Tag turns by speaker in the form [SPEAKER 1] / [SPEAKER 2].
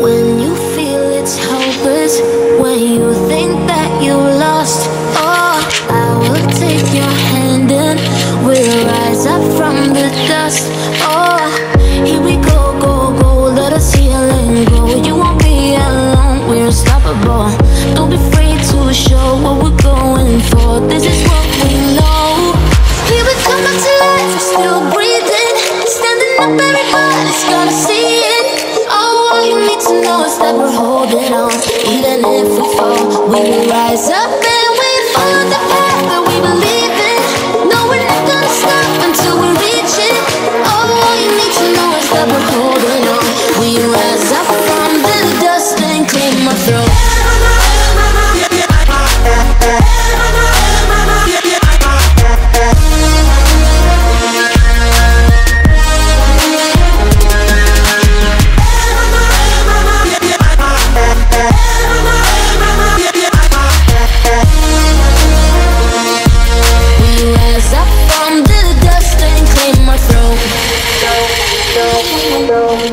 [SPEAKER 1] When you feel it's hopeless, when you think that you lost, oh, I will take your hand and we'll rise up from the dust. Oh, here we go, we're holding on, even if we fall, we will rise up